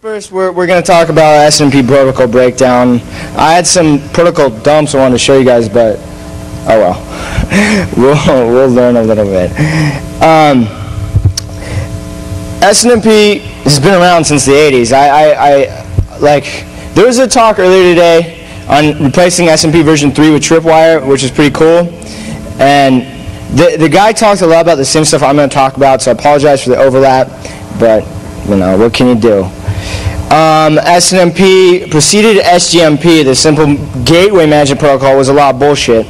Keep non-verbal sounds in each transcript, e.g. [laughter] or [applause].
First, we're, we're going to talk about SNMP protocol breakdown. I had some protocol dumps I wanted to show you guys, but oh well. [laughs] we'll, we'll learn a little bit. Um, SNMP has been around since the 80s. I, I, I like there was a talk earlier today on replacing SNMP version 3 with Tripwire, which is pretty cool. And the, the guy talked a lot about the same stuff I'm going to talk about, so I apologize for the overlap, but you know, what can you do? Um, SNMP preceded SGMP, the simple gateway management protocol, was a lot of bullshit.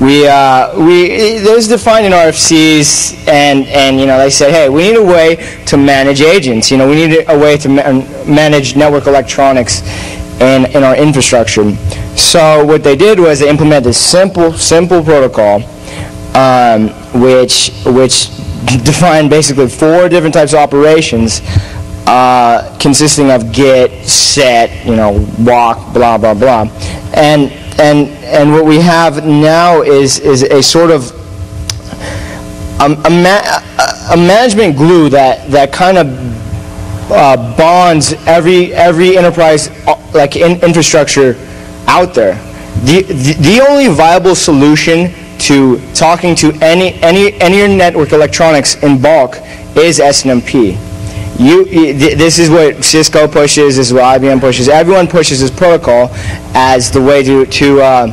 We, uh, we, was defined in RFCs, and, and, you know, they said, hey, we need a way to manage agents. You know, we need a way to ma manage network electronics in, in our infrastructure. So what they did was they implemented simple, simple protocol, um, which, which defined basically four different types of operations uh, consisting of get, set, you know, walk, blah, blah, blah. And, and, and what we have now is, is a sort of a, a, ma a management glue that, that kind of uh, bonds every, every enterprise uh, like in, infrastructure out there. The, the, the only viable solution to talking to any, any, any network electronics in bulk is SNMP you, this is what Cisco pushes, this is what IBM pushes. Everyone pushes this protocol as the way to, to, uh,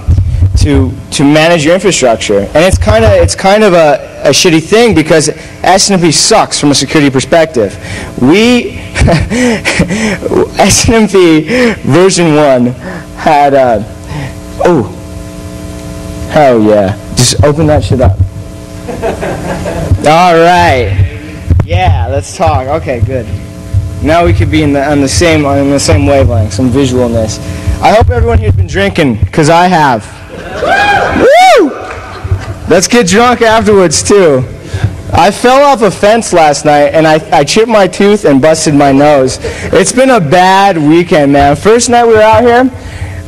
to, to manage your infrastructure. And it's kind of it's kind of a, a shitty thing because SNMP sucks from a security perspective. We [laughs] SNMP version one had uh, oh hell yeah just open that shit up. [laughs] All right. Yeah, let's talk. Okay, good. Now we could be in the on the same on the same wavelength, some visualness. I hope everyone here's been drinking, cause I have. Woo! Let's get drunk afterwards too. I fell off a fence last night and I, I chipped my tooth and busted my nose. It's been a bad weekend, man. First night we were out here,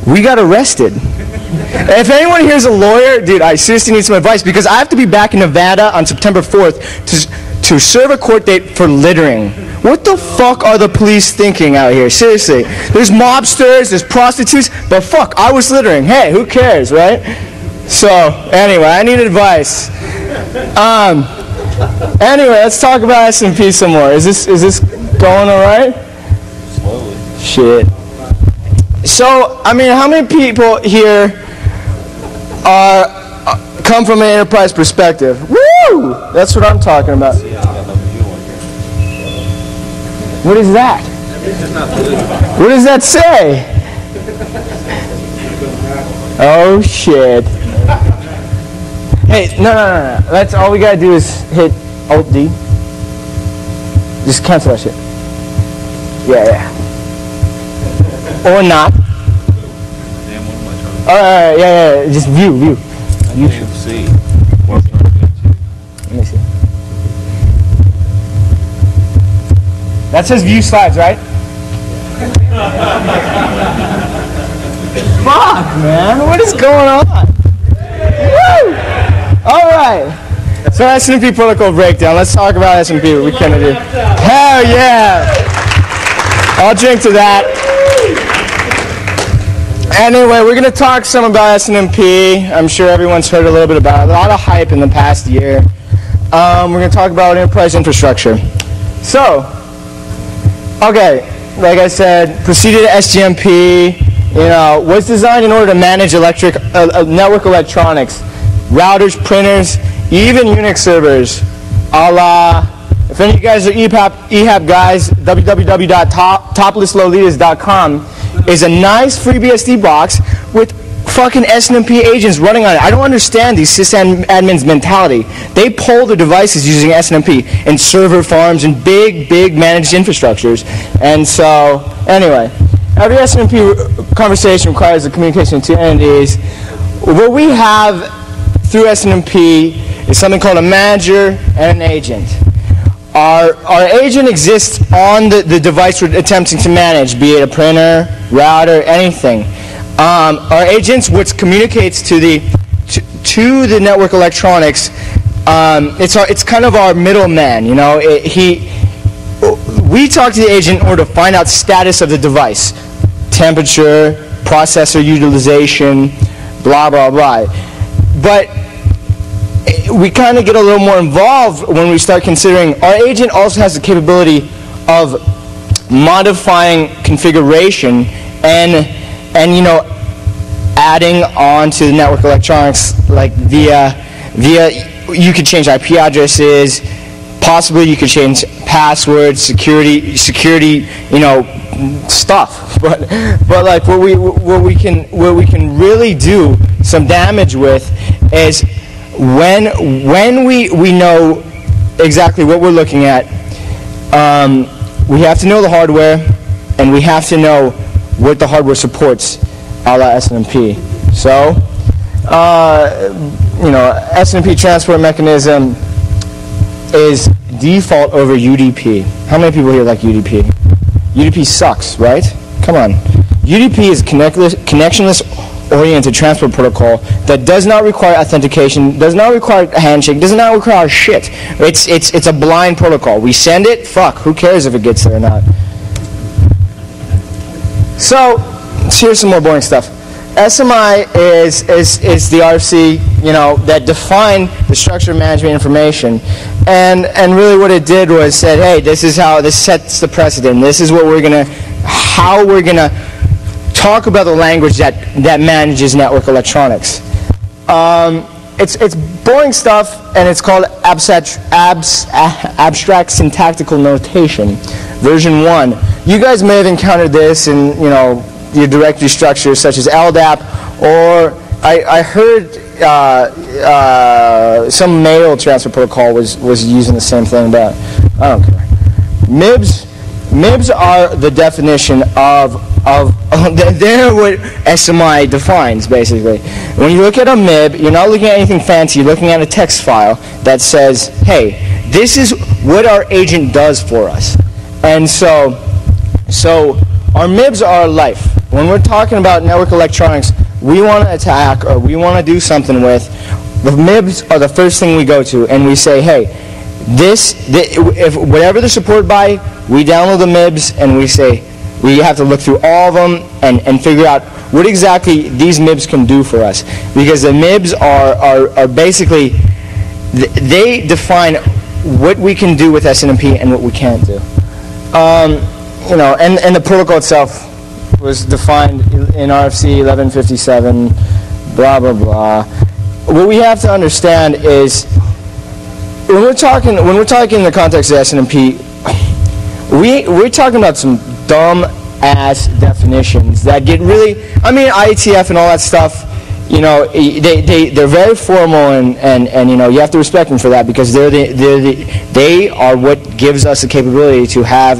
we got arrested. If anyone here's a lawyer, dude, I seriously need some advice because I have to be back in Nevada on September 4th to to serve a court date for littering. What the fuck are the police thinking out here? Seriously. There's mobsters, there's prostitutes, but fuck, I was littering. Hey, who cares, right? So, anyway, I need advice. Um, anyway, let's talk about S&P some more. Is this, is this going all right? Slowly. Shit. So, I mean, how many people here are uh, come from an enterprise perspective? That's what I'm talking about. What is that? What does that say? Oh shit. Hey, no, no, no, no. That's all we gotta do is hit Alt D. Just cancel that shit. Yeah, yeah. Or not. Alright, yeah, yeah, just view, view. You should see. Let me see. That says view slides, right? Fuck, man. What is going on? Woo! All right. So SNMP protocol breakdown. Let's talk about SNMP. What we kind of do. Hell yeah. I'll drink to that. Anyway, we're going to talk some about SNMP. I'm sure everyone's heard a little bit about it. A lot of hype in the past year. Um, we're going to talk about enterprise infrastructure. So, okay, like I said, proceeded to SGMP, you know, was designed in order to manage electric, uh, uh, network electronics, routers, printers, even Unix servers, a la, if any of you guys are EHAB, EHAB guys, www.toplesslowleaders.com is a nice FreeBSD box with fucking SNMP agents running on it. I don't understand these sysadmins' mentality. They pull the devices using SNMP in server farms and big, big managed infrastructures. And so, anyway, every SNMP conversation requires a communication to entities. What we have through SNMP is something called a manager and an agent. Our, our agent exists on the, the device we're attempting to manage, be it a printer, router, anything. Um, our agents, which communicates to the to, to the network electronics, um, it's our, it's kind of our middleman. You know, it, he we talk to the agent in order to find out status of the device, temperature, processor utilization, blah, blah, blah. But we kind of get a little more involved when we start considering our agent also has the capability of modifying configuration and, and you know, adding on to the network electronics like via, via, you could change IP addresses, possibly you could change passwords, security, security, you know, stuff. [laughs] But, but like what we, what we can, what we can really do some damage with is when, when we, we know exactly what we're looking at, um, we have to know the hardware, and we have to know what the hardware supports, a la SNMP. So, uh, you know, SNMP transport mechanism is default over UDP. How many people here like UDP? UDP sucks, right? Come on. UDP is connectless, connectionless oriented transport protocol that does not require authentication, does not require a handshake, does not require shit. It's, it's, it's a blind protocol. We send it, fuck, who cares if it gets there or not. So, here's some more boring stuff. SMI is, is, is the RFC, you know, that defined the structure of management information. And, and really what it did was said, hey, this is how, this sets the precedent. This is what we're going to, how we're going to talk about the language that, that manages network electronics. Um, it's, it's boring stuff, and it's called abs, [laughs] abstract syntactical notation, version 1. You guys may have encountered this in, you know, your directory structures such as LDAP, or I, I heard uh, uh, some mail transfer protocol was, was using the same thing, but I don't care. MIBs, MIBs are the definition of, of [laughs] they're what SMI defines, basically. When you look at a MIB, you're not looking at anything fancy, you're looking at a text file that says, hey, this is what our agent does for us. And so, so our MIBs are our life. When we're talking about network electronics, we want to attack or we want to do something with, the MIBs are the first thing we go to, and we say, hey, this, if whatever they're supported by, we download the MIBs and we say, we have to look through all of them and, and figure out what exactly these MIBs can do for us. Because the MIBs are, are, are basically, they define what we can do with SNMP and what we can't do. Um, you know, and, and the protocol itself was defined in RFC 1157, blah, blah, blah. What we have to understand is when we're talking, when we're talking in the context of SNMP, we, we're talking about some dumb ass definitions that get really, I mean, IETF and all that stuff, you know, they, they, they're very formal and, and, and, you know, you have to respect them for that because they're the, they're the, they are what gives us the capability to have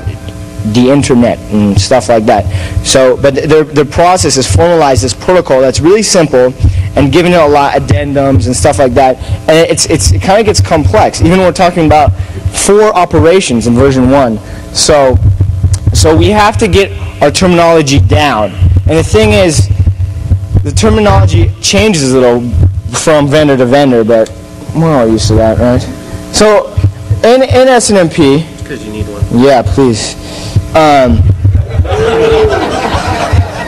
the internet and stuff like that. So, but their, their process is formalized this protocol that's really simple and giving it a lot of addendums and stuff like that. And it's, it's, it kind of gets complex, even when we're talking about four operations in version one. So, so we have to get our terminology down. And the thing is, the terminology changes a little from vendor to vendor, but we're all used to that, right? So, in, in SNMP, Because you need one. yeah, please. Um,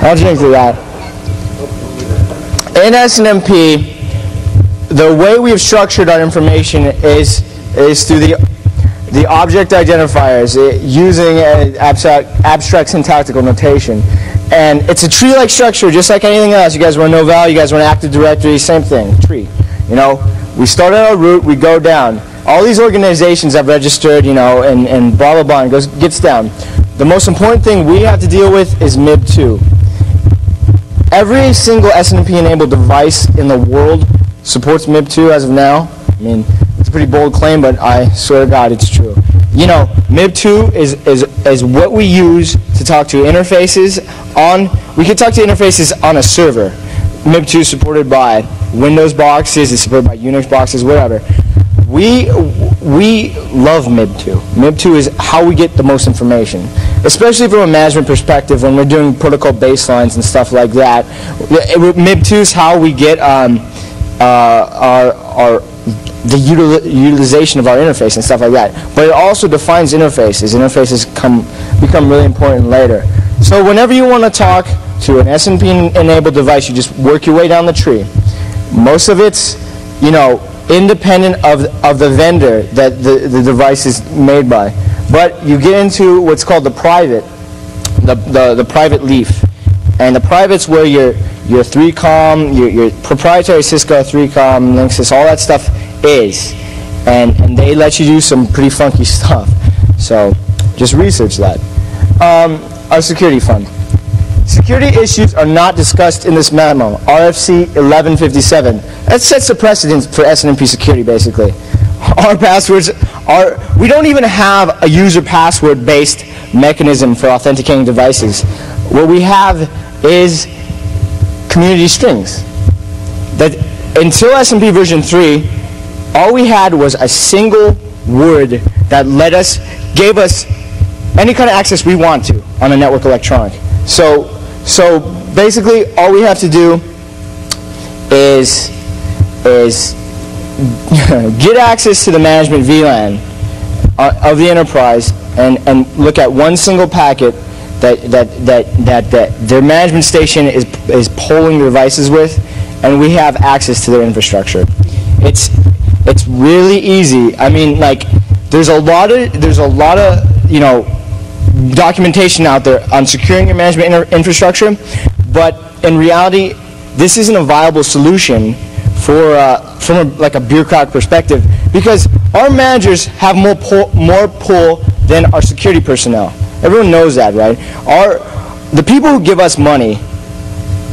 I'll drink to that. In SNMP, the way we've structured our information is is through the the object identifiers eh, using an abstract, abstract syntactical notation. And it's a tree-like structure, just like anything else. You guys know val, you guys want Active Directory, same thing, tree. You know, we start at our root, we go down. All these organizations have registered, you know, and, and blah, blah, blah, and goes, gets down. The most important thing we have to deal with is MIB2. Every single SNMP-enabled device in the world supports MIB2 as of now. I mean, it's a pretty bold claim, but I swear to God it's true. You know, MIB2 is, is, is what we use to talk to interfaces on, we can talk to interfaces on a server. MIB2 is supported by Windows boxes, it's supported by Unix boxes, whatever. We, we love MIB2. MIB2 is how we get the most information, especially from a management perspective when we're doing protocol baselines and stuff like that. MIB2 is how we get um, uh, our, our the util- utilization of our interface and stuff like that. But it also defines interfaces. Interfaces come become really important later. So whenever you want to talk to an SNP enabled device, you just work your way down the tree. Most of it's, you know, independent of, of the vendor that the, the device is made by. But you get into what's called the private, the, the, the private leaf. And the private's where your, your 3COM, your, your proprietary Cisco 3COM, Linksys, all that stuff is. And, and they let you do some pretty funky [laughs] stuff. So just research that. Um, our security fund. Security issues are not discussed in this memo, RFC 1157. That sets the precedent for SNMP security, basically. [laughs] Our passwords are, we don't even have a user password-based mechanism for authenticating devices. What we have is community strings. That until SMP version 3, all we had was a single word that let us, gave us any kind of access we want to on a network electronic. So, so basically, all we have to do is is [laughs] get access to the management VLAN uh, of the enterprise and, and look at one single packet that, that, that, that, that their management station is, is polling devices with, and we have access to their infrastructure. It's, it's really easy. I mean, like, there's a lot of, there's a lot of, you know, documentation out there on securing your management infrastructure, but in reality, this isn't a viable solution for uh, from a, like a bureaucratic perspective because our managers have more pull, more pull than our security personnel. Everyone knows that, right? Our the people who give us money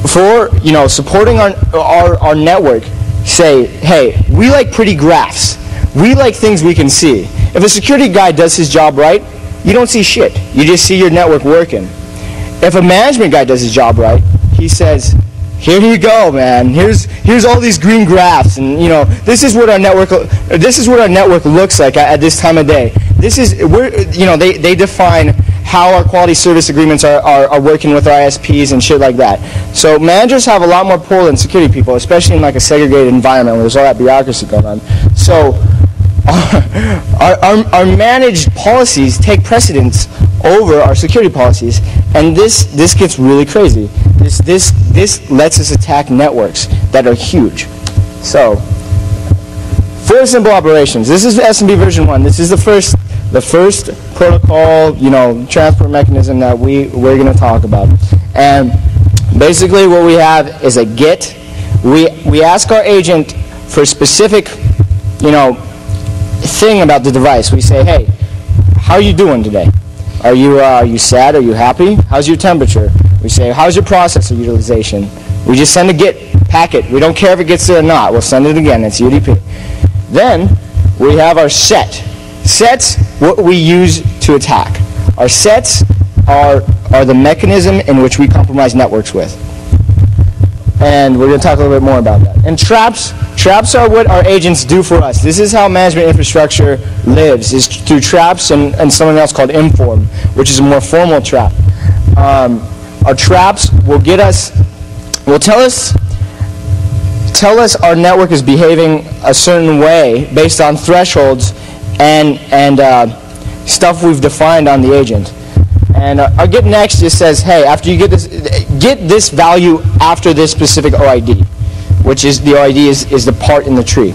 for you know supporting our our, our network say, hey, we like pretty graphs. We like things we can see. If a security guy does his job right, you don't see shit. You just see your network working. If a management guy does his job right, he says, here you go, man. Here's here's all these green graphs, and you know this is what our network this is what our network looks like at, at this time of day. This is we're you know they, they define how our quality service agreements are, are, are working with our ISPs and shit like that. So managers have a lot more pull than security people, especially in like a segregated environment where there's all that bureaucracy going on. So [laughs] our, our, our, managed policies take precedence over our security policies, and this, this gets really crazy. This, this, this lets us attack networks that are huge. So, for simple operations, this is the SMB version 1. This is the first, the first protocol, you know, transport mechanism that we, we're going to talk about. And basically what we have is a GET. We, we ask our agent for specific, you know, thing about the device. We say, hey, how are you doing today? Are you, uh, are you sad? Are you happy? How's your temperature? We say, how's your processor utilization? We just send a GET packet. We don't care if it gets there or not. We'll send it again. It's UDP. Then we have our set. Sets, what we use to attack. Our sets are, are the mechanism in which we compromise networks with and we're going to talk a little bit more about that. And traps, traps are what our agents do for us. This is how management infrastructure lives, is through traps and, and something else called Inform, which is a more formal trap. Um, our traps will get us, will tell us, tell us our network is behaving a certain way based on thresholds and, and uh, stuff we've defined on the agent. And uh, our get next just says, hey, after you get this, get this value after this specific OID, which is the OID is, is the part in the tree,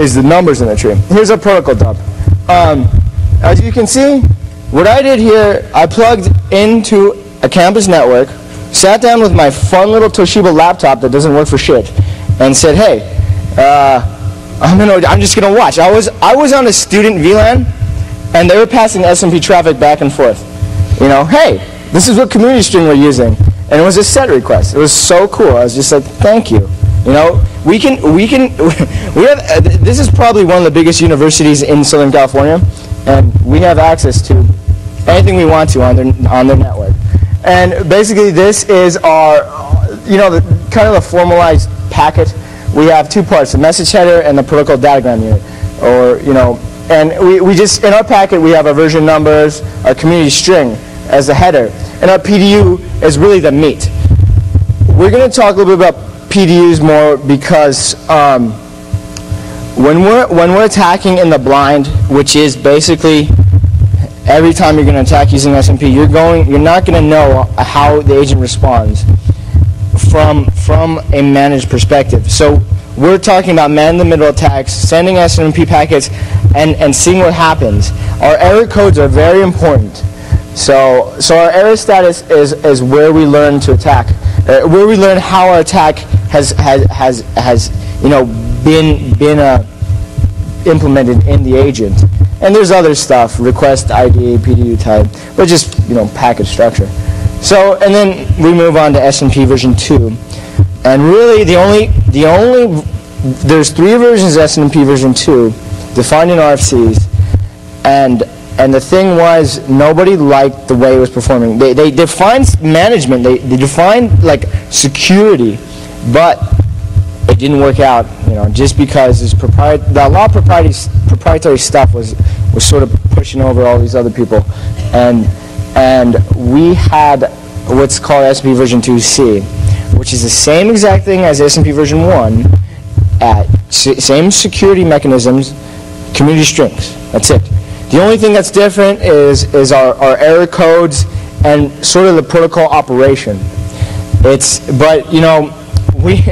is the numbers in the tree. Here's a protocol dump. Um, as you can see, what I did here, I plugged into a campus network, sat down with my fun little Toshiba laptop that doesn't work for shit, and said, hey, uh, I'm, gonna, I'm just going to watch. I was, I was on a student VLAN and they were passing SMP traffic back and forth. You know, hey, this is what community string we're using. And it was a set request. It was so cool. I was just like, thank you. You know, we can, we can, [laughs] we have, uh, this is probably one of the biggest universities in Southern California, and we have access to anything we want to on their, on their network. And basically this is our, you know, the, kind of the formalized packet. We have two parts, the message header and the protocol datagram unit, or, you know, and we, we just, in our packet, we have our version numbers, our community string as the header. And our PDU is really the meat. We're going to talk a little bit about PDUs more because um, when we're when we're attacking in the blind, which is basically every time you're going to attack using SMP, you're going you're not going to know how the agent responds from from a managed perspective. So we're talking about man-in-the-middle attacks, sending SNMP packets, and, and seeing what happens. Our error codes are very important. So, so our error status is, is where we learn to attack, uh, where we learn how our attack has, has, has, has you know, been, been uh, implemented in the agent. And there's other stuff, request ID, PDU type, but just, you know, package structure. So, and then we move on to SMP version 2. And really, the only, the only, there's three versions of SMP version 2 defined in RFCs, and and the thing was, nobody liked the way it was performing. They, they defined management, they, they defined like security, but it didn't work out, you know, just because this propri- the law proprietary, proprietary stuff was, was sort of pushing over all these other people. And, and we had what's called SMP version 2C, which is the same exact thing as SMP version 1, at same security mechanisms, community strings. That's it. The only thing that's different is, is our, our error codes and sort of the protocol operation. It's, but you know, we, [laughs]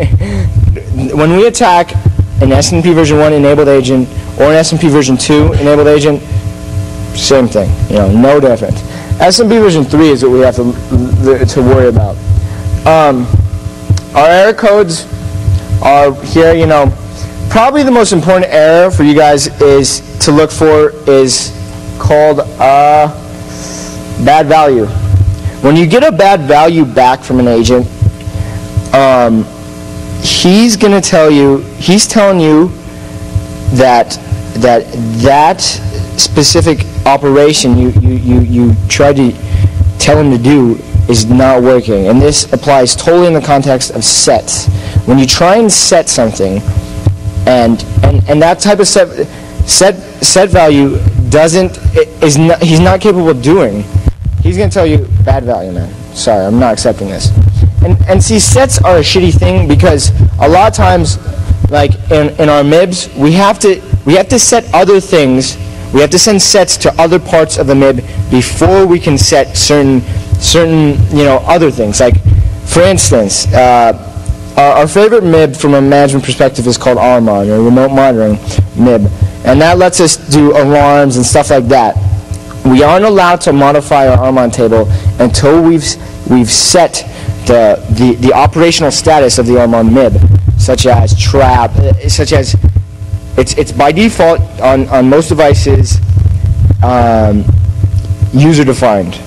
when we attack an SMP version 1 enabled agent or an SMP version 2 enabled agent, same thing, you know, no difference. SMP version 3 is what we have to, to worry about. Um, our error codes are here, you know, probably the most important error for you guys is to look for is called a bad value. When you get a bad value back from an agent, um, he's going to tell you, he's telling you that that that specific operation you, you, you, you try to tell him to do is not working. And this applies totally in the context of sets. When you try and set something, and, and, and that type of set, set, set value doesn't, is not, he's not capable of doing, he's going to tell you, bad value, man. Sorry, I'm not accepting this. And, and see, sets are a shitty thing because a lot of times, like in, in our MIBs, we have to we have to set other things. We have to send sets to other parts of the MIB before we can set certain certain you know other things. Like, for instance, uh, our, our, favorite MIB from a management perspective is called RMON, or Remote Monitoring MIB, and that lets us do alarms and stuff like that. We aren't allowed to modify our RMON table until we've we've set the, the, the operational status of the RMON MIB, such as trap, uh, such as it's, it's by default on, on most devices um, user defined.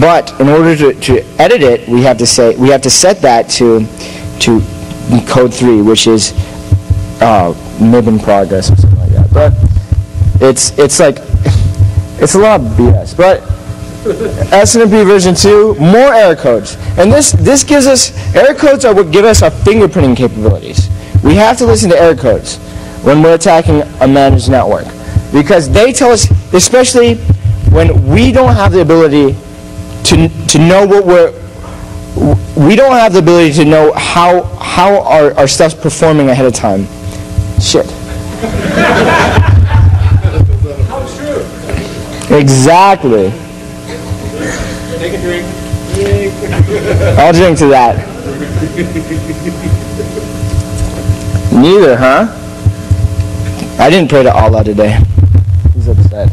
But in order to, to edit it, we have to say we have to set that to to code three, which is uh, MIB in progress or something like that. But it's it's like [laughs] it's a lot of BS. But SMP version 2, more error codes. And this, this gives us, error codes are what give us our fingerprinting capabilities. We have to listen to error codes when we're attacking a managed network. Because they tell us, especially when we don't have the ability to, to know what we're, we don't have the ability to know how, how our, our stuff's performing ahead of time. Shit. Exactly. Take a drink. I'll drink to that. [laughs] Neither, huh? I didn't pray to Allah today. He's upset.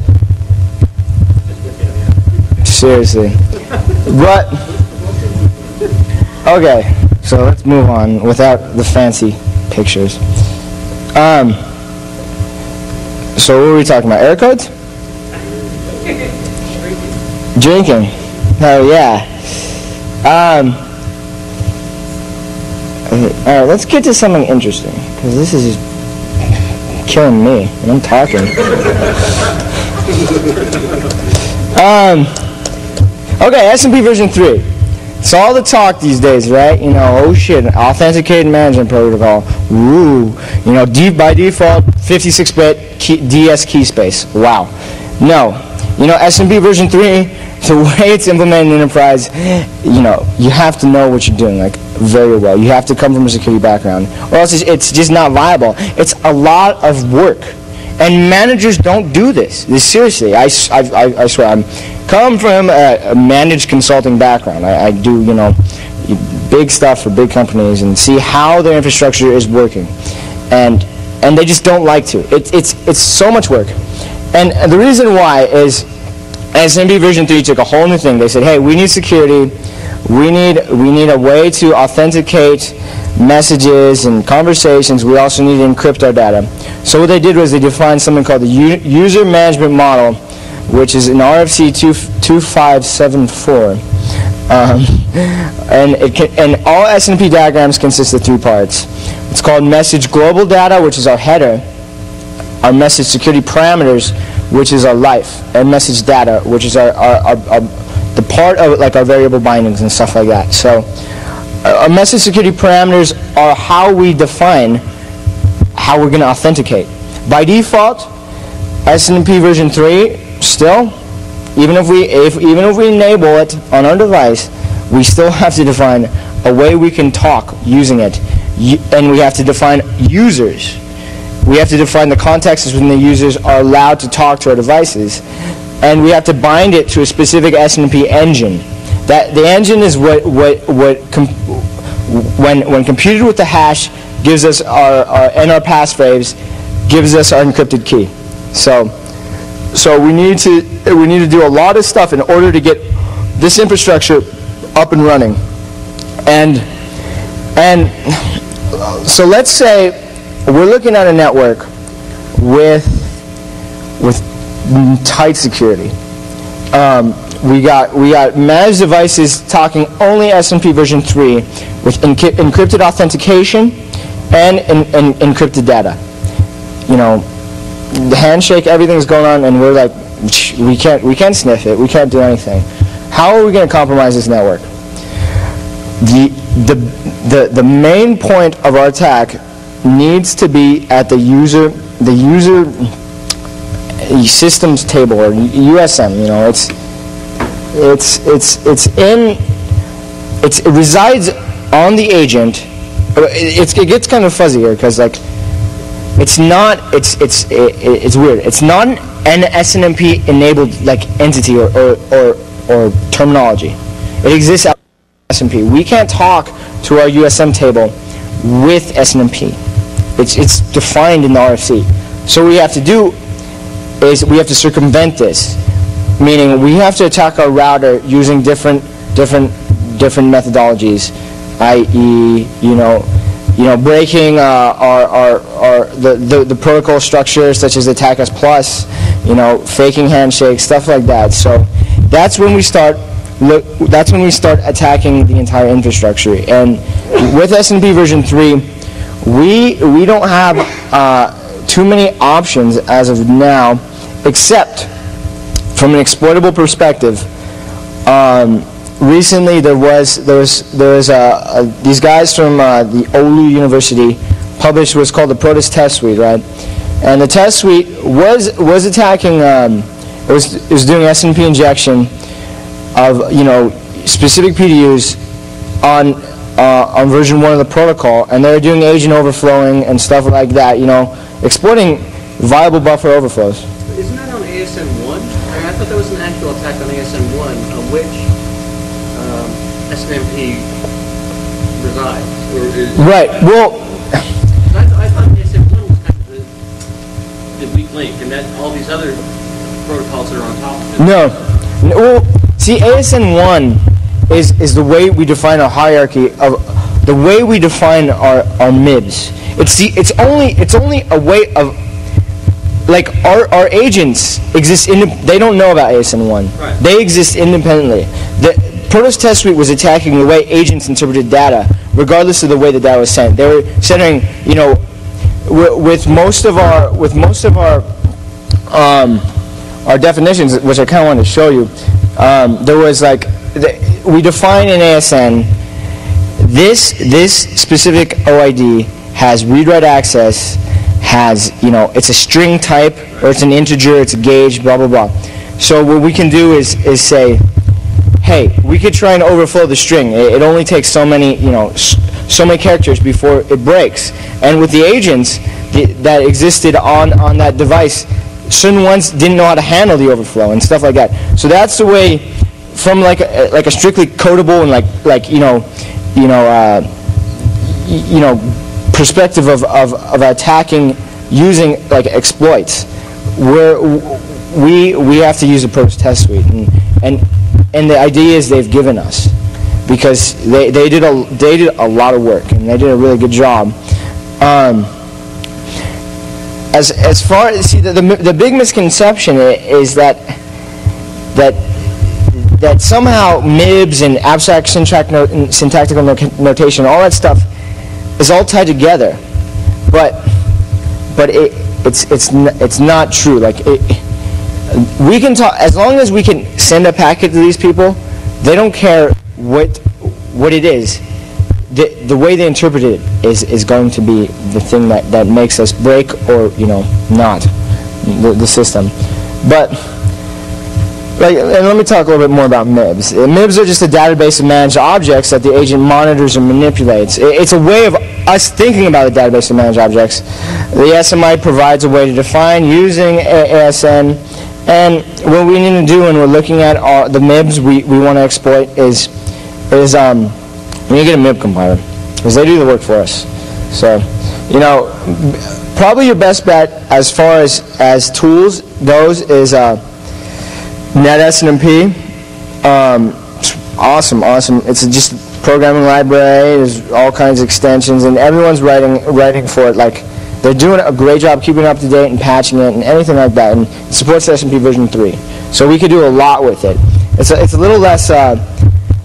Seriously. But, okay, so let's move on without the fancy pictures. Um, so what were we talking about? Air codes? Drinking. Oh yeah. Um, all right, let's get to something interesting because this is killing me, and I'm talking. um, okay, S&P version three. It's all the talk these days, right? You know, oh shit, authenticated management protocol. Woo. You know, by default, 56-bit key, DS key space. Wow. No. You know, S&P version 3 [laughs] the way it's implemented in enterprise, you know, you have to know what you're doing. Like very well. You have to come from a security background, or else it's, just not viable. It's a lot of work, and managers don't do this. this seriously, I I swear, I'm come from a, a managed consulting background. I, I do, you know, big stuff for big companies and see how their infrastructure is working, and and they just don't like to. It, it's it's so much work, and the reason why is SMB version 3 took a whole new thing. They said, hey, we need security. We need, we need a way to authenticate messages and conversations. We also need to encrypt our data. So what they did was they defined something called the u- user management model, which is an RFC 2574. Um, [laughs] and, it can, and all SNP diagrams consist of three parts. It's called message global data, which is our header our message security parameters, which is our life, and message data, which is our, our, our, our the part of like our variable bindings and stuff like that. So uh, our message security parameters are how we define how we're going to authenticate. By default, SNMP version 3 still, even if we if, even if we enable it on our device, we still [laughs] have to define a way we can talk using it, and we have to define users. We have to define the contexts when the users are allowed to talk to our devices, and we have to bind it to a specific SNMP engine. That the engine is what what what when when computed with the hash gives us our, our and our passphrase gives us our encrypted key. So so we need to we need to do a lot of stuff in order to get this infrastructure up and running. And and so let's say we're looking at a network with with tight security. Um, we got we got managed devices talking only SMP version 3 with enc- encrypted authentication and encrypted data. You know, the handshake, everything's going on, and we're like, we can't we can't sniff it, we can't do anything. How are we going to compromise this network? The, the, the, the main point of our attack needs to be at the user, the user systems table or USM. You know, it's it's it's it's in it's it resides on the agent. It, it's, it gets kind of fuzzy here because like it's not it's it's it, it's weird. It's not an SNMP enabled like entity or or, or, or terminology. It exists out SNMP. We can't talk to our USM table with SNMP. It's it's defined in the RFC. So we have to do is we have to circumvent this, meaning we have to attack our router using different different different methodologies, i.e., you know, you know, breaking uh, our, our, our the, the, the protocol structure such as Attack Us Plus, you know, faking handshakes, stuff like that. So that's when we start look. That's when we start attacking the entire infrastructure. And with SNP version three, we we don't have uh, too many options as of now, except from an exploitable perspective. Um, recently, there was there was there was uh, these guys from uh, the Oulu University published what's called the Protus Test Suite, right? And the test suite was was attacking. Um, it was it was doing SNP injection of you know specific PDUs on uh, on version one of the protocol, and they were doing agent overflowing and stuff like that. You know, exploiting viable buffer overflows. Isn't that on ASM one? I, mean, I thought that was an actual attack on ASM one, on which um, SNMP resides. Or is, Right. Well, I, th- I thought ASM one was kind of the, the weak link, and that all these other protocols that are on top of it. No. N- Well, see, ASN one is is the way we define a hierarchy of the way we define our our MIBs. It's the it's only it's only a way of like our our agents exist in they don't know about ASN one. Right. They exist independently. The Protos Test Suite was attacking the way agents interpreted data, regardless of the way the data was sent. They were sending, you know, with most of our with most of our um, our definitions, which I kind of wanted to show you, um, there was like, the, we define an ASN, this, this specific OID has read-write access, has, you know, it's a string type, or it's an integer, it's a gauge, blah, blah, blah. So what we can do is, is say, hey, we could try and overflow the string. It, it only takes so many, you know, so many characters before it breaks. And with the agents the, that existed on, on that device, certain ones didn't know how to handle the overflow and stuff like that. So that's the way, from like a, like a strictly codable and like like you know, you know, uh, you know, perspective of, of, of attacking using like exploits, where we we have to use a post test suite, and and and the ideas they've given us, because they, they did a they did a lot of work and they did a really good job. Um, as as far as see the, the the big misconception is that that that somehow MIBs and abstract no, syntactical no, notation, all that stuff, is all tied together. But but it, it's it's it's not true. Like it, we can talk as long as we can send a packet to these people, they don't care what what it is. The, the way they interpret it is, is going to be the thing that, that makes us break or you know not the, the system. But like, and let me talk a little bit more about MIBs. Uh, MIBs are just a database of managed objects that the agent monitors and manipulates. It's a way of us thinking about the database of managed objects. The SMI provides a way to define using A- ASN, and what we need to do when we're looking at our, the MIBs we, we want to exploit is is um, we need to get a MIB compiler because they do the work for us. So, you know, probably your best bet as far as as tools goes is. Uh, NetSNMP, um, awesome, awesome. It's just programming library. There's all kinds of extensions, and everyone's writing writing for it. Like they're doing a great job keeping up to date and patching it and anything like that. And it supports SMP version three, so we could do a lot with it. It's a, it's a little less uh,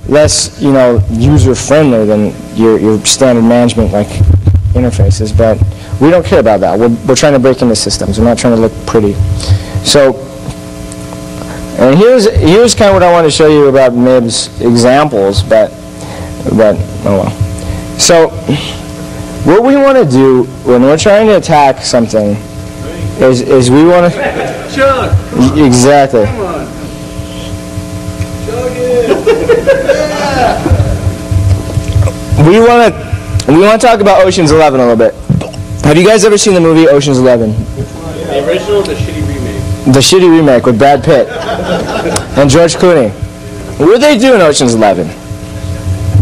less you know user friendly than your your standard management like interfaces, but we don't care about that. We're we're trying to break into systems. We're not trying to look pretty. So. And here's here's kind of what I want to show you about MIB's examples, but but oh well. So what we want to do when we're trying to attack something is is we want to [laughs] Chuck, exactly. come on. We want to we want to talk about Ocean's Eleven a little bit. Have you guys ever seen the movie Ocean's Eleven? The original, the shitty remake. The shitty remake with Brad Pitt and George Clooney. What did they do in Ocean's Eleven?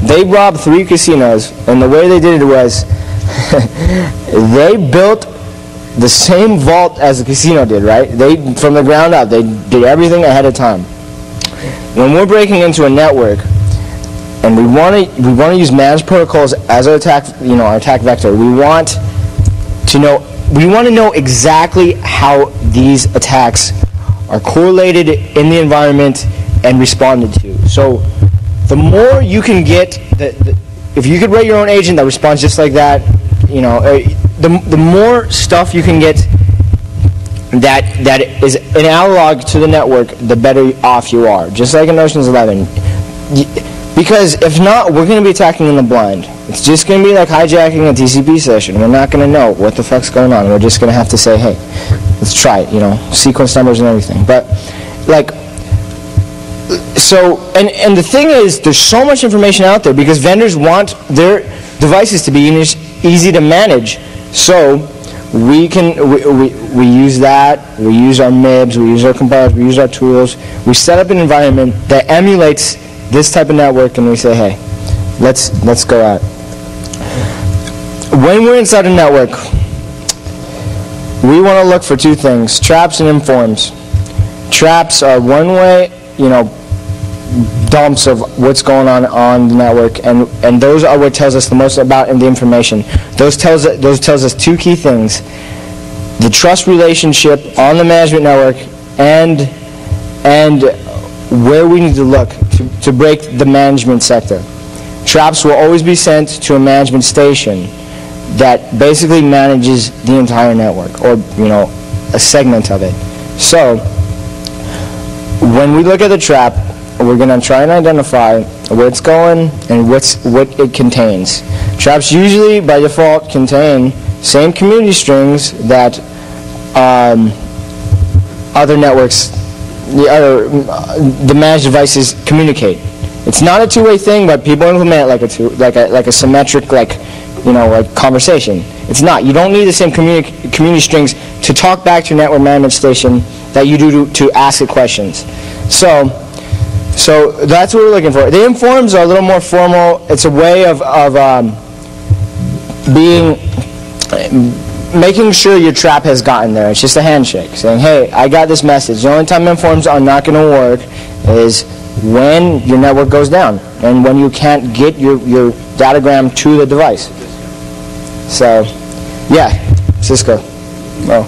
They robbed three casinos, and the way they did it was [laughs] they built the same vault as the casino did, right? They from the ground up. They did everything ahead of time. When we're breaking into a network, and we want to we want to use managed protocols as our attack, you know, our attack vector. We want to know we want to know exactly how these attacks are correlated in the environment and responded to. So the more you can get, the, the, if you could write your own agent that responds just like that, you know, uh, the, the more stuff you can get that that is an analog to the network, the better off you are. Just like in Ocean's Eleven. Because if not, we're going to be attacking in the blind. It's just going to be like hijacking a TCP session. We're not going to know what the fuck's going on. We're just going to have to say, hey, let's try it, you know, sequence numbers and everything. But, like, so, and, and the thing is, there's so much information out there because vendors want their devices to be easy to manage. So, we can, we, we, we use that, we use our MIBs, we use our compilers, we use our tools. We set up an environment that emulates this type of network and we say, hey, let's, let's go out. When we're inside a network, we want to look for two things, traps and informs. Traps are one way, you know, dumps of what's going on on the network, and, and those are what tells us the most about the information. Those tells, those tells us two key things. The trust relationship on the management network and, and where we need to look to, to break the management sector. Traps will always be sent to a management station that basically manages the entire network, or, you know, a segment of it. So, when we look at the trap, we're going to try and identify where it's going and what's, what it contains. Traps usually, by default, contain same community strings that um, other networks the other the managed devices communicate. It's not a two-way thing, but people implement like a two, like a like a symmetric like you know like conversation. It's not. You don't need the same communi- community strings to talk back to your network management station that you do to, to ask it questions. So. So that's what we're looking for. The informs are a little more formal. It's a way of, of um, being making sure your trap has gotten there. It's just a handshake saying, hey, I got this message. The only time informs are not going to work is when your network goes down and when you can't get your, your datagram to the device. So, yeah, Cisco. Oh.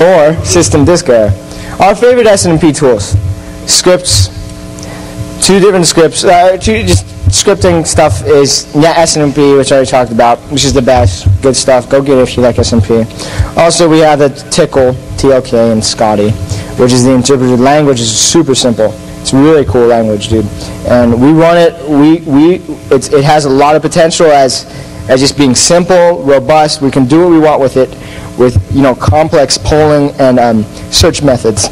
or System Error. Our favorite SNMP tools. Scripts, two different scripts, uh, two just scripting stuff is SNMP, which I already talked about, which is the best. Good stuff. Go get it if you like SNMP. Also, we have the Tickle, TLK, and Scotty, which is the interpreted language. is super simple. Really cool language, dude. And we run it. We we it has a lot of potential as as just being simple, robust. We can do what we want with it, with you know complex polling and um, search methods.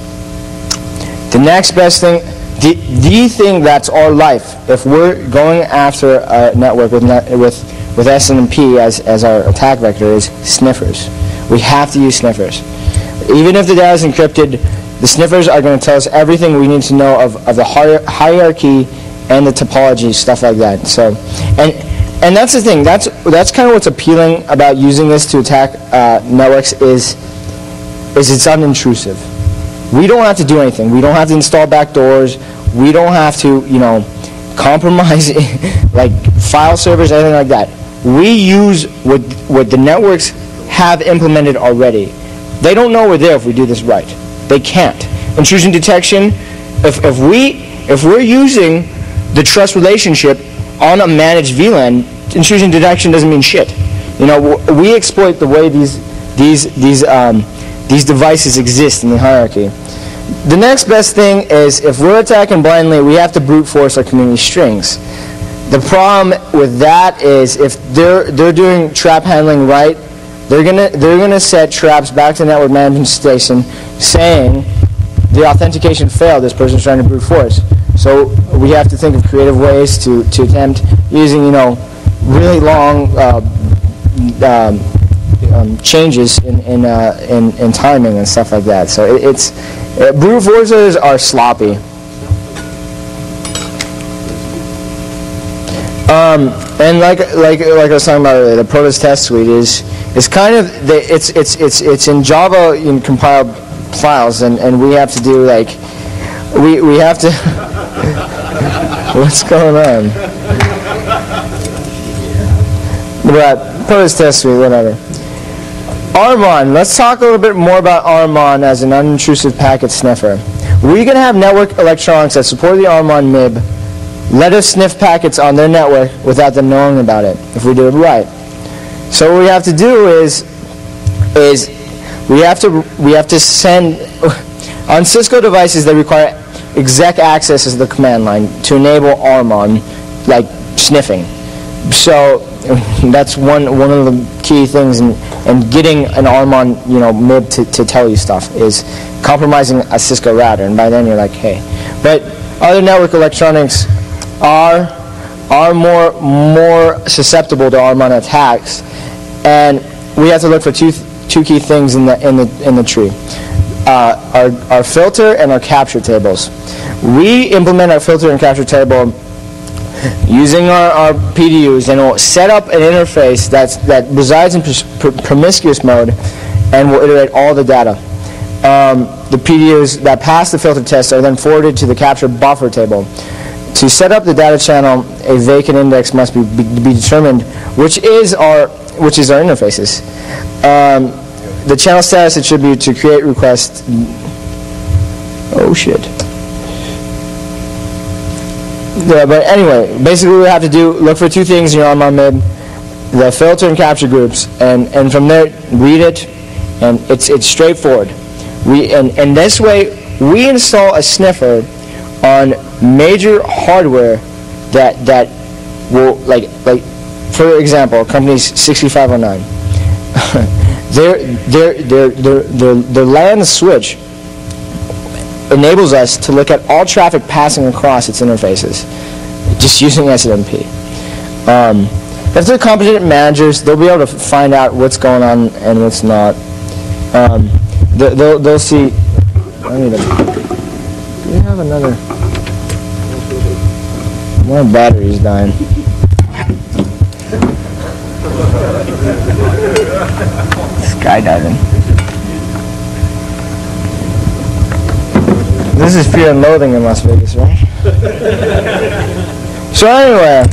The next best thing the, the thing that's our life, if we're going after a network with, with, with SNMP as, as our attack vector, is sniffers. We have to use sniffers. Even if the data is encrypted, the sniffers are going to tell us everything we need to know of, of the hierarchy and the topology, stuff like that. So, and and that's the thing. That's that's kind of what's appealing about using this to attack uh, networks is is it's unintrusive. We don't have to do anything. We don't have to install backdoors. We don't have to, you know, [laughs] compromise like file servers, anything like that. We use what, what the networks have implemented already. They don't know we're there if we do this right. They can't. Intrusion detection, if, if, we, if we're using the trust relationship on a managed VLAN, intrusion detection doesn't mean shit. You know, we exploit the way these, these, these, um, these devices exist in the hierarchy. The next best thing is if we're attacking blindly, we have to brute force our community strings. The problem with that is if they're they're doing trap handling right, they're gonna they're gonna set traps back to network management station saying the authentication failed. This person's trying to brute force. So we have to think of creative ways to, to attempt using you know really long uh, um, um, changes in in, uh, in, in timing and stuff like that. So it, it's uh, brute forces are sloppy. Um, and like like like I was talking about earlier, the Protus test suite is is kind of the, it's it's it's it's in Java in compiled files, and, and we have to do like we we have to. [laughs] what's going on? But Protus test suite, whatever. Armon. Let's talk a little bit more about Armon as an unintrusive packet sniffer. We can have network electronics that support the Armon MIB let us sniff packets on their network without them knowing about it, if we do it right. So what we have to do is, is we have to we have to send [laughs] on Cisco devices that require exec access as the command line to enable Armon, like sniffing. So [laughs] that's one one of the key things in, in getting an Armon you know MIB to, to tell you stuff is compromising a Cisco router, and by then you're like, hey. But other network electronics are are more more susceptible to Armon attacks, and we have to look for two two key things in the in the in the tree. Uh, our, our filter and our capture tables. We implement our filter and capture table using our, our PDUs and we'll set up an interface that's, that resides in pr- promiscuous mode and will iterate all the data. Um, the PDUs that pass the filter test are then forwarded to the capture buffer table. To set up the data channel, a vacant index must be, be, be determined, which is our which is our interfaces. Um, the channel status be to create request. Oh shit. Yeah, but anyway, basically we have to do look for two things in your Armon MIB, the filter and capture groups, and, and from there read it, and it's it's straightforward. We and, and this way we install a sniffer on major hardware that that will like like for example companies 6509 [laughs] their their their their their, their LAN switch enables us to look at all traffic passing across its interfaces, just using SNMP. Um, if they're competent managers, they'll be able to find out what's going on and what's not. Um, they- they'll, they'll see. I need a. Do we have another? My battery's dying. Skydiving. This is Fear and Loathing in Las Vegas, right? [laughs] so anyway,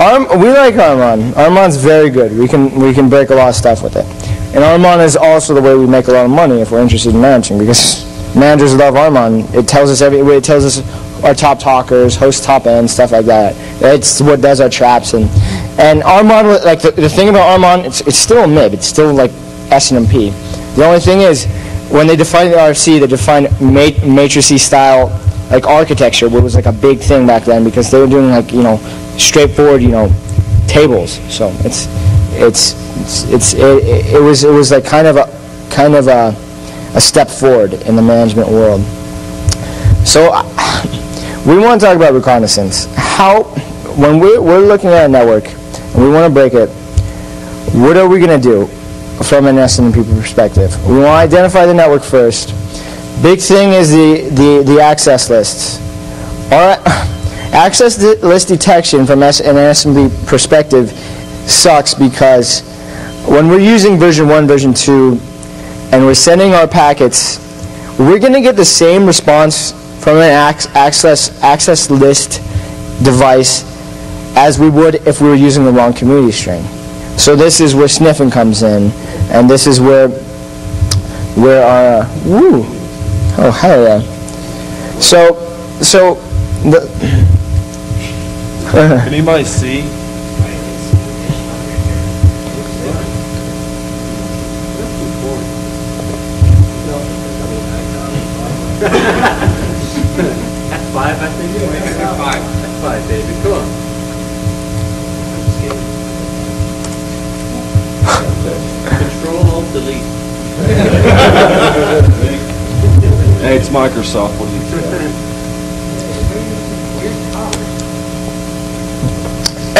Arm, we like Armon. Armon's very good. We can we can break a lot of stuff with it. And Armon is also the way we make a lot of money if we're interested in managing because managers love Armon. It tells us every it tells us our top talkers, host top end, stuff like that. It's what does our traps and and Armon like the, the thing about Armon, it's it's still a MIB. It's still like SNMP. The only thing is when they defined the RFC, they defined mat- matrixy style like architecture, which was like a big thing back then because they were doing like you know straightforward you know tables. So it's it's it's, it's it, it was it was like kind of a kind of a, a step forward in the management world. So [sighs] we want to talk about reconnaissance. How when we're, we're looking at a network and we want to break it, what are we going to do from an SNMP perspective? We want to identify the network first. Big thing is the, the, the access lists. Our [coughs] access de- list detection from S- an SNMP perspective sucks because when we're using version 1, version 2, and we're sending our packets, we're going to get the same response from an ac- access, access list device as we would if we were using the wrong community string. So this is where sniffing comes in, and this is where where our woo oh hell yeah. So so the [laughs] Can anybody see? [laughs] Microsoft. What do you think?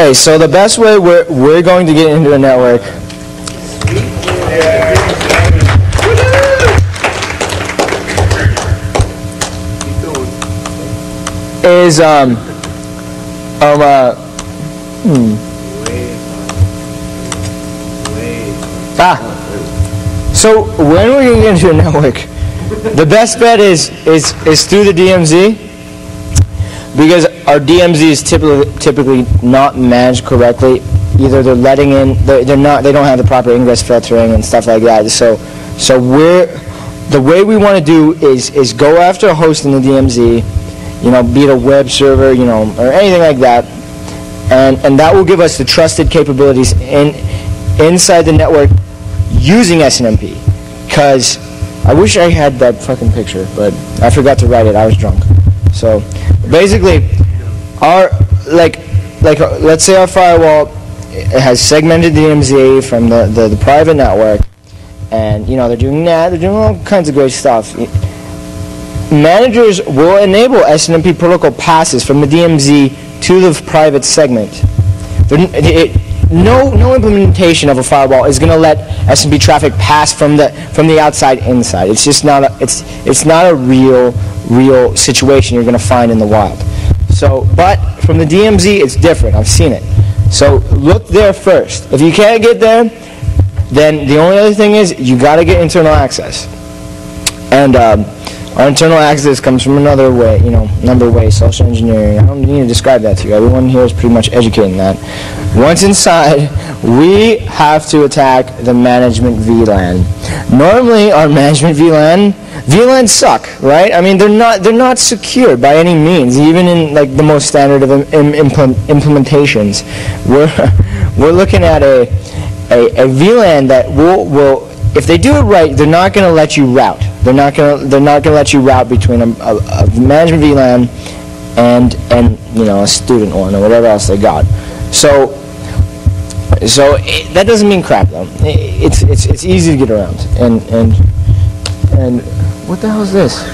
hey so the best way we're we're going to get into a network is um um uh ah so when we're going to get into a network the best bet is is is through the DMZ because our DMZ is typically typically not managed correctly. Either they're letting in, they're, they're not, they don't have the proper ingress filtering and stuff like that. So, so we're the way we want to do is is go after a host in the DMZ, you know, be it a web server, you know, or anything like that, and and that will give us the trusted capabilities in inside the network using SNMP. Because I wish I had that fucking picture, but I forgot to write it. I was drunk. So basically, our like like uh, let's say our firewall has segmented the MZA from the, the, the private network, and you know they're doing that. They're doing all kinds of great stuff. Managers will enable SNMP protocol passes from the DMZ to the private segment. It- no, no implementation of a firewall is going to let SMB traffic pass from the from the outside inside. It's just not a, it's it's not a real real situation you're going to find in the wild. So, but from the DMZ, it's different. I've seen it. So look there first. If you can't get there, then the only other thing is you got to get internal access. And um, our internal access comes from another way, you know, another way, social engineering. I don't need to describe that to you. Everyone here is pretty much educating that. Once inside, [laughs] we have to attack the management VLAN. Normally, our management VLAN, VLANs suck, right? I mean, they're not they're not secure by any means, even in like the most standard of im- im- implement- implementations. We're [laughs] we're looking at a a, a VLAN that will will if they do it right, they're not going to let you route. They're not going to they're not going to let you route between a, a, a management VLAN and and you know a student one or whatever else they got. So so it, that doesn't mean crap though. I- It's it's it's easy to get around and and and what the hell is this?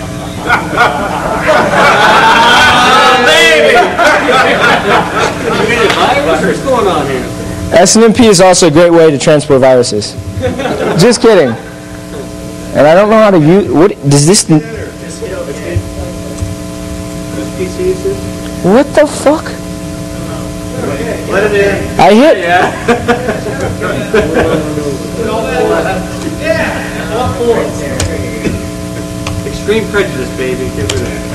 What's going on here? SNMP is also a great way to transport viruses. Just kidding. And I don't know how to use. What does this? What the fuck? Let it in. I hit. Yeah. Extreme prejudice, baby. Get rid of it.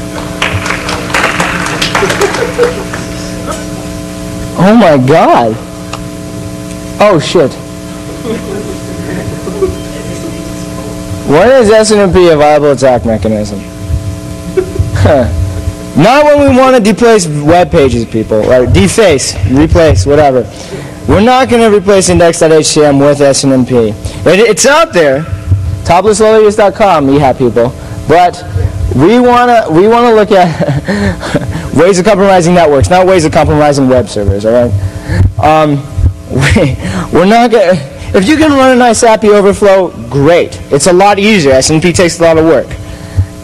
Oh my god. Oh shit. When is SNMP a viable attack mechanism? Not when we want to deplace web pages, people. Or deface, replace, whatever. We're not going to replace index.htm with SNMP. It, it's out there. Toplesslowliest.com, EHAP people. But we want to we want to look at [laughs] ways of compromising networks, not ways of compromising web servers, all right? Um, [laughs] we, we're not going. If you can run a nice API overflow, great. It's a lot easier. SNMP takes a lot of work.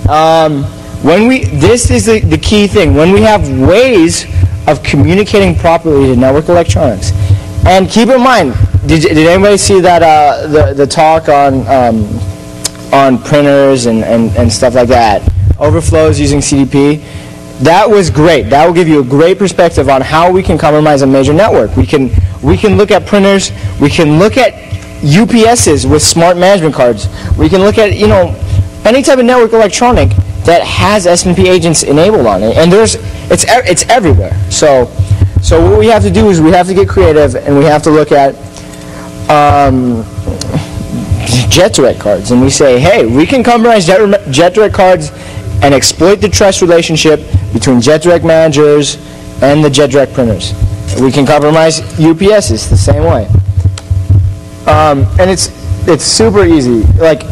Um, when we, this is the, the key thing. When we have ways of communicating properly to network electronics, and keep in mind, did, did anybody see that uh, the the talk on um, on printers and, and, and stuff like that? Overflows using CDP. That was great. That will give you a great perspective on how we can compromise a major network. We can we can look at printers. We can look at UPSs with smart management cards. We can look at you know any type of network electronic that has SNMP agents enabled on it, and there's it's it's everywhere. So so what we have to do is we have to get creative, and we have to look at um, JetDirect cards, and we say, hey, we can compromise Jet, JetDirect cards and exploit the trust relationship between JetDirect managers and the JetDirect printers. We can compromise UPSs the same way. Um, and it's it's super easy. Like,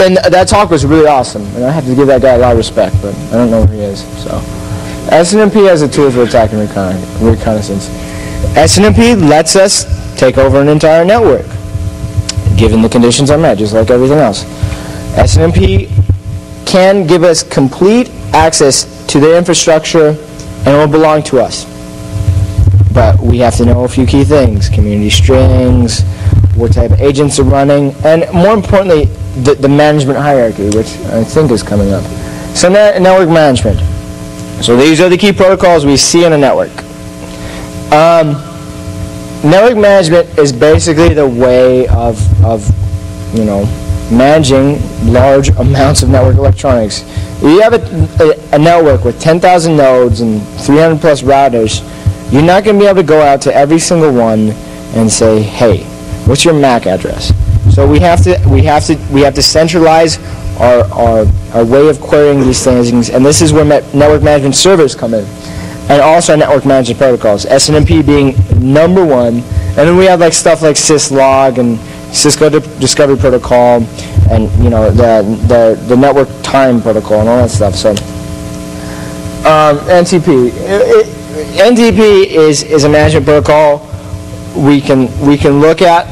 and that talk was really awesome, and I have to give that guy a lot of respect, but I don't know where he is. So, SNMP as a tool for attacking recon- reconnaissance. SNMP lets us take over an entire network, given the conditions are met, just like everything else. SNMP can give us complete access to the infrastructure, and it will belong to us. But we have to know a few key things: community strings, what type of agents are running, and more importantly, the, the management hierarchy, which I think is coming up. So net, network management. So these are the key protocols we see in a network. Um, network management is basically the way of, of, you know, managing large [laughs] amounts of network electronics. You have a, a, a network with 10,000 nodes and 300 plus routers, you're not going to be able to go out to every single one and say, hey, what's your MAC address? So we have to we have to we have to centralize our our, our way of querying these things, and this is where network management servers come in, and also network management protocols. SNMP being number one, and then we have like stuff like syslog and Cisco Di- Discovery Protocol, and you know the the the network time protocol and all that stuff. So um, NTP. I- I- NTP is, is a management protocol we can we can look at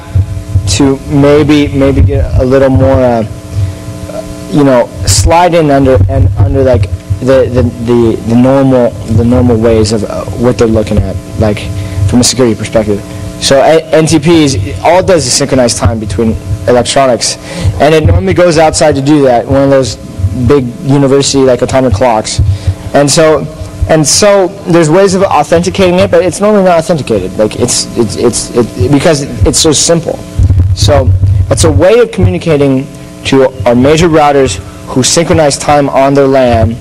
to maybe maybe get a little more uh, you know slide in under and under like the, the, the, the normal the normal ways of uh, what they're looking at like from a security perspective. So NTP is all it does is synchronize time between electronics, and it normally goes outside to do that. One of those big university like atomic clocks, and so and so there's ways of authenticating it, but it's normally not authenticated. Like it's it's it's it, because it's so simple. So it's a way of communicating to our major routers who synchronize time on their LAN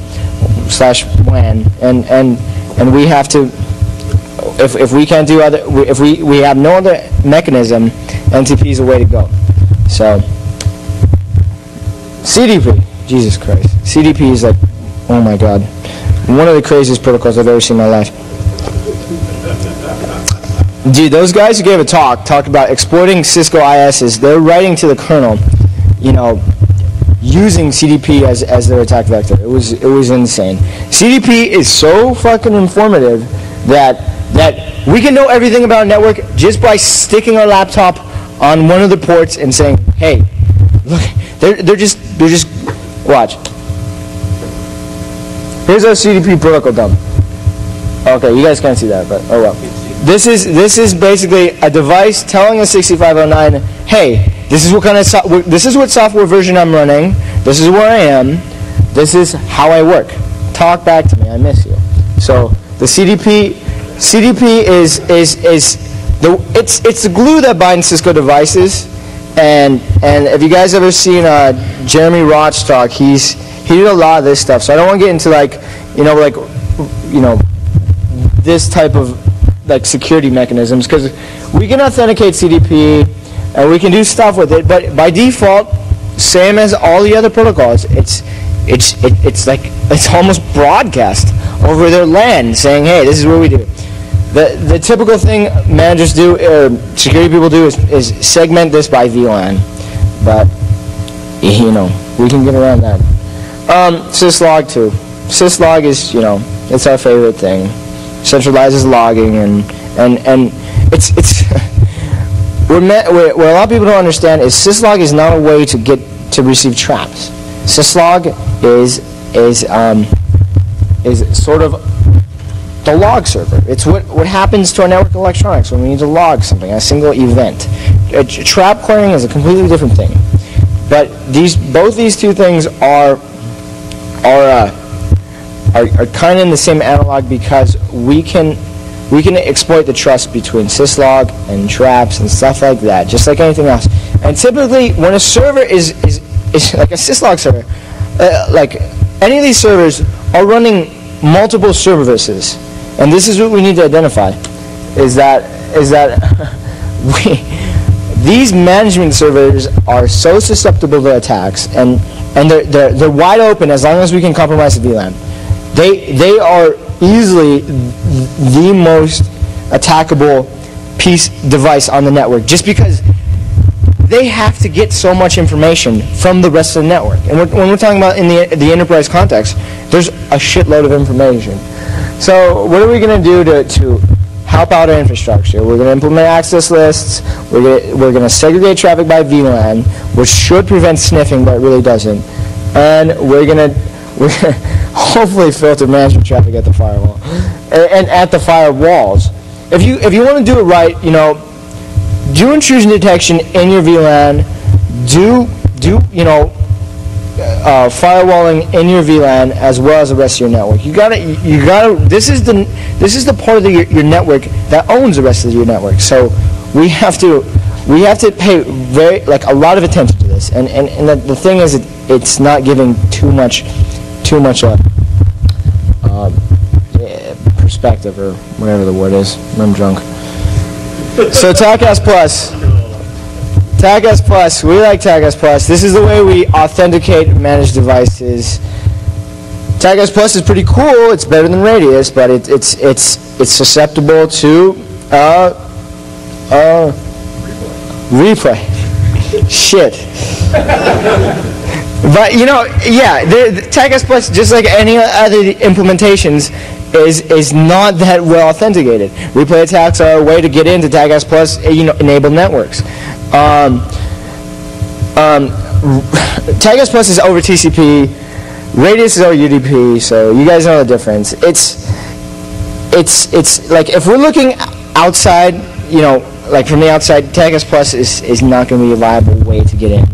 slash WAN, and and and we have to. If, if we can't do other, if we, we have no other mechanism, NTP is the way to go. So, CDP, Jesus Christ. CDP is like, oh my God, one of the craziest protocols I've ever seen in my life. Dude, those guys who gave a talk talked about exploiting Cisco ISs. They're writing to the kernel, you know, using CDP as, as their attack vector. It was it was insane. CDP is so fucking informative that that we can know everything about a network just by sticking our laptop on one of the ports and saying, "Hey, look, they're they're just they're just watch." Here's our CDP protocol dump. Okay, you guys can't see that, but oh well. This is this is basically a device telling a 6509, hey, this is what kind of so- this is what software version I'm running. This is where I am. This is how I work. Talk back to me. I miss you. So the CDP CDP is is is the it's it's the glue that binds Cisco devices. And and if you guys ever seen uh, Jeremy Roch talk, he's he did a lot of this stuff. So I don't want to get into like you know like you know this type of like security mechanisms because we can authenticate CDP and we can do stuff with it, but by default, same as all the other protocols, it's it's it, it's like it's almost broadcast over their land saying, hey, this is what we do. The the typical thing managers do or security people do is, is segment this by VLAN, but you know we can get around that. Um, syslog too. Syslog is you know it's our favorite thing centralizes logging and and and it's it's [laughs] what, what a lot of people don't understand is syslog is not a way to get to receive traps. Syslog is is um, is sort of the log server. It's what what happens to our network electronics when we need to log something, a single event. A trap clearing is a completely different thing. But these both these two things are are uh, are, are kind of in the same analog because we can we can exploit the trust between syslog and traps and stuff like that, just like anything else. And typically, when a server is is, is like a syslog server, uh, like any of these servers are running multiple services, and this is what we need to identify: is that is that [laughs] we these management servers are so susceptible to attacks, and and they're, they're, they're wide open as long as we can compromise the VLAN. They, they are easily the most attackable piece device on the network just because they have to get so much information from the rest of the network. And we're, when we're talking about in the, the enterprise context, there's a shitload of information. So what are we going to do to, to help out our infrastructure? We're going to implement access lists. We're going we're to segregate traffic by VLAN, which should prevent sniffing, but it really doesn't. And we're going [laughs] to we're hopefully filter management traffic at the firewall and, and at the firewalls. If you if you want to do it right, you know, do intrusion detection in your VLAN. Do do you know uh, firewalling in your VLAN as well as the rest of your network. You gotta you gotta. This is the this is the part of the, your, your network that owns the rest of your network. So we have to we have to pay very like a lot of attention to this. And and, and the, the thing is, it, it's not giving too much too much uh, uh, perspective or whatever the word is. I'm drunk. so TACAS Plus. TACAS Plus. We like TACAS Plus. This is the way we authenticate and manage devices. TACAS Plus is pretty cool. It's better than Radius, but it, it's it's it's susceptible to uh, uh, replay. Shit. But you know, yeah, the, the TACAS Plus, just like any other implementations, is is not that well authenticated. Replay attacks are a way to get into TACAS Plus, you know, enabled networks. Um, um, [laughs] Plus is over TCP. Radius is over UDP. So you guys know the difference. It's it's it's like if we're looking outside, you know, like from the outside, TACAS Plus is is not going to be a viable way to get in.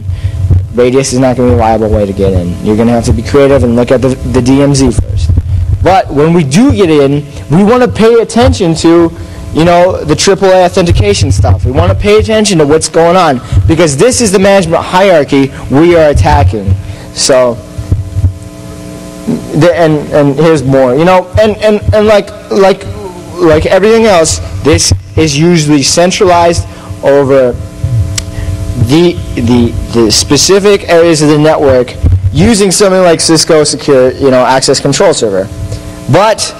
Radius is not going to be a viable way to get in. You're going to have to be creative and look at the, the DMZ first. But when we do get in, we want to pay attention to, you know, the AAA authentication stuff. We want to pay attention to what's going on because this is the management hierarchy we are attacking. So, and and here's more, you know, and and and like like like everything else, this is usually centralized over the, the, the specific areas of the network using something like Cisco Secure, you know, Access Control Server. But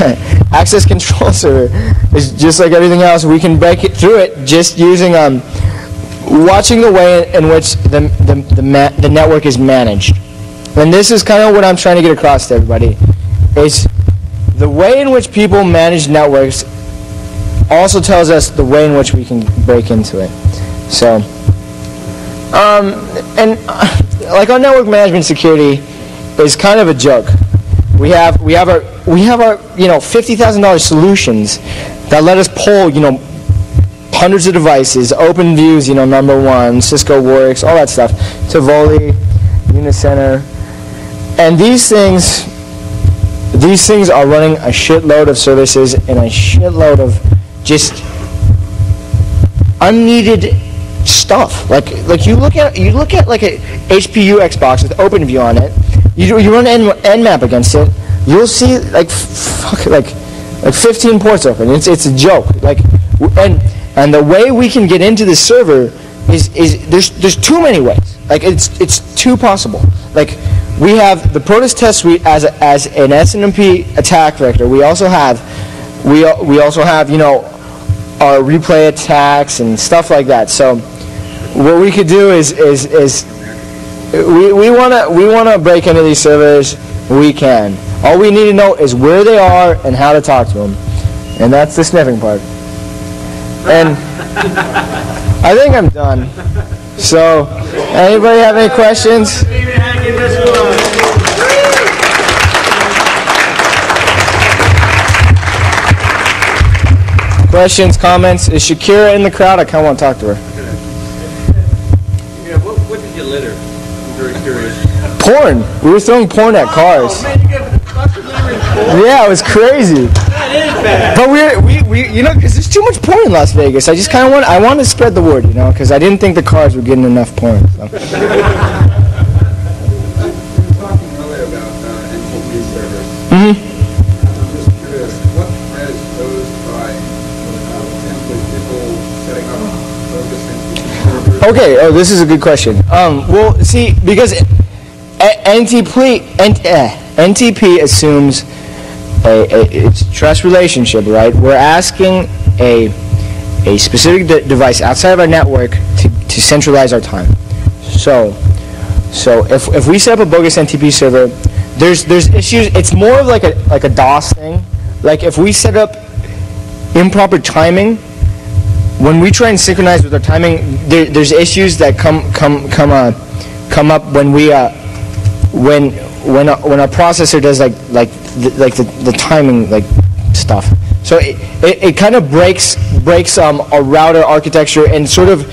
[laughs] Access Control [laughs] Server is just like everything else. We can break it through it just using um, watching the way in which the, the, the, the network is managed. And this is kind of what I'm trying to get across to everybody, is the way in which people manage networks also tells us the way in which we can break into it. So, um, and uh, [laughs] like our network management security is kind of a joke. We have we have our we have our you know fifty thousand dollars solutions that let us pull you know hundreds of devices, Open Views, you know number one, Cisco Works, all that stuff, Tivoli, Unicenter, and these things these things are running a shitload of services and a shitload of just unneeded stuff. Like like you look at you look at like a HPU Xbox with OpenView on it. You you run N, Nmap against it. You'll see like fuck like like 15 ports open. It's it's a joke. Like and and the way we can get into the server is is there's there's too many ways. Like it's it's too possible. Like we have the Protus test suite as a, as an SNMP attack vector. We also have we we also have you know our replay attacks and stuff like that. So what we could do is is is we, we want to we want to break into these servers. We can. All we need to know is where they are and how to talk to them, and that's the sniffing part. And [laughs] I think I'm done. So, anybody have any questions? Stevie Hackett, this one. Questions, comments? Is Shakira in the crowd? I kind of want to talk to her. Yeah, what, what did you litter? I'm very curious. Porn. We were throwing porn at cars. Oh, man, you got Dr. Littering four? Yeah, it was crazy. That is bad. But we're, we, we, you know, because there's too much porn in Las Vegas. I just kind of want, I want to spread the word, you know, because I didn't think the cars were getting enough porn. So. Okay, oh, this is a good question. Um, well, see, because NTP, eh, NTP assumes a, a it's trust relationship, right? We're asking a a specific de- device outside of our network to, to centralize our time. So, so if, if we set up a bogus NTP server, there's there's issues. It's more of like a like a DOS thing. Like if we set up improper timing, when we try and synchronize with our timing, there, there's issues that come come come uh, come up when we uh, when when uh, when our processor does like like the, like the, the timing like stuff. So it, it, it kind of breaks breaks um, a router architecture and sort of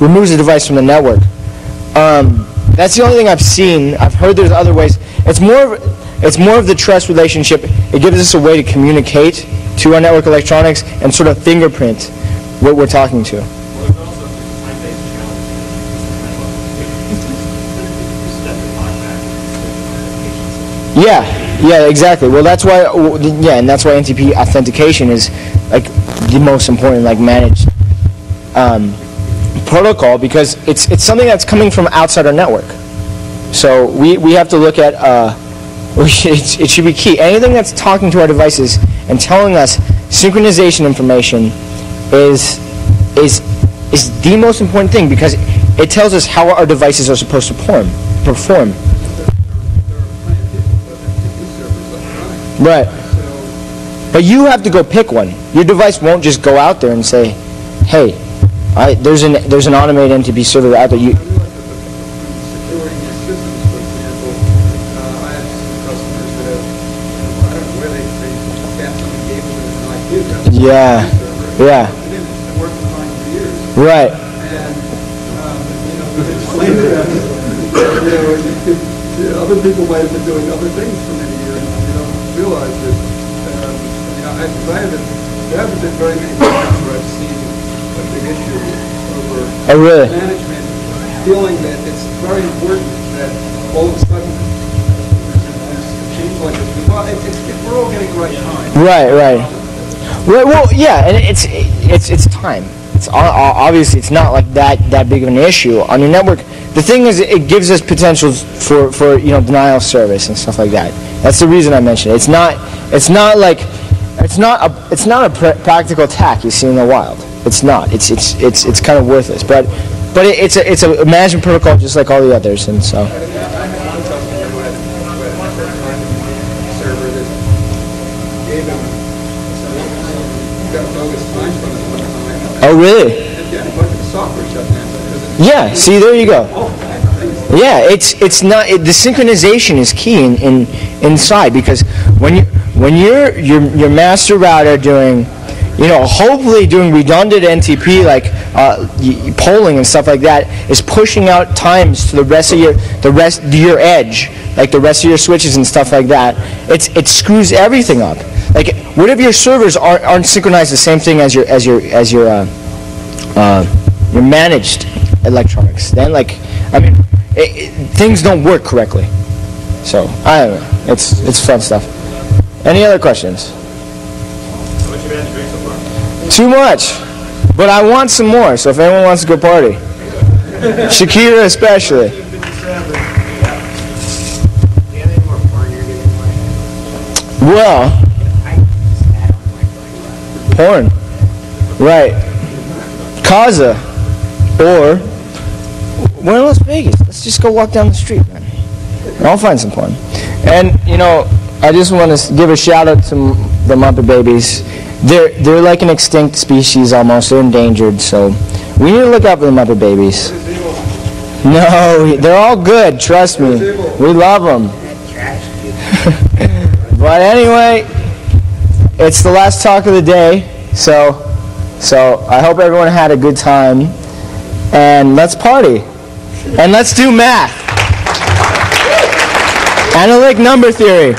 removes the device from the network. Um, that's the only thing I've seen. I've heard there's other ways. It's more of, it's more of the trust relationship. It gives us a way to communicate to our network electronics and sort of fingerprint what we're talking to. Yeah, yeah, exactly. Well, that's why, yeah, and that's why NTP authentication is like the most important, like managed um, protocol because it's it's something that's coming from outside our network. So we, we have to look at uh, [laughs] it, it should be key. Anything that's talking to our devices and telling us synchronization information is is is the most important thing because it tells us how our devices are supposed to perform. Perform. There are plenty of people who have NTP servers up and running. Right. But you have to go pick one. Your device won't just go out there and say, "Hey, I, there's an there's an automated NTP server out there." You, I realize that the- when securing your systems, for example, uh, I have some customers that have, you know, I don't know where they, they got something gave them an IP address. Yeah. Yeah. plugged it in, It's been working fine for years. right. And, um, you know, explain to them, you know, you could, you know, other people might have been doing other things for many years, and you don't realize it. Um, you know, I, I haven't, there haven't been very many times where I've seen a big issue over Oh, really? management feeling that it's very important that all of a sudden there's a change like this. Well, it, it, it, we're all getting the right time. Right, right. Right. Well, yeah, and it's it's it's time. It's obviously it's not like that that big of an issue on your network. The thing is, it gives us potentials for for you know denial of service and stuff like that. That's the reason I mentioned it. It's not it's not like it's not a it's not a pr- practical attack you see in the wild. It's not. It's it's it's it's kind of worthless. But but it, it's a it's a management protocol just like all the others, and so. Oh really? Yeah. See, there you go. Yeah, it's it's not it, the synchronization is key in, in inside because when you when you're your your master router doing you know hopefully doing redundant NTP like uh, polling and stuff like that is pushing out times to the rest of your the rest your edge like the rest of your switches and stuff like that. It's it screws everything up. Like what if your servers aren't, aren't synchronized the same thing as your as your as your uh, uh, your managed electronics. Then, like, I mean, it, it, things don't work correctly. So I don't know. It's it's fun stuff. Any other questions? How much have you had to drink so far? Too much, but I want some more. So if anyone wants to go party, Shakira especially. Do porn, right? Kaza, or we're in Las Vegas. Let's just go walk down the street, man. I'll find some porn. And you know, I just want to give a shout out to the Muppet Babies. They're they're like an extinct species almost. They're endangered, so we need to look out for the Muppet Babies. No, they're all good. Trust me, we love them. [laughs] but anyway, it's the last talk of the day, so so I hope everyone had a good time, and let's party, and let's do math. Analytic number theory.